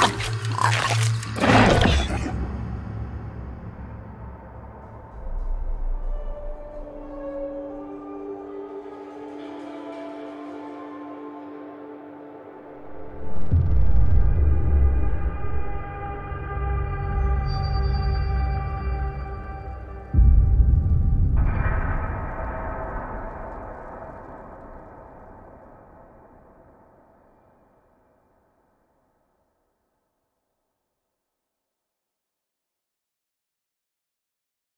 Ha ha ha!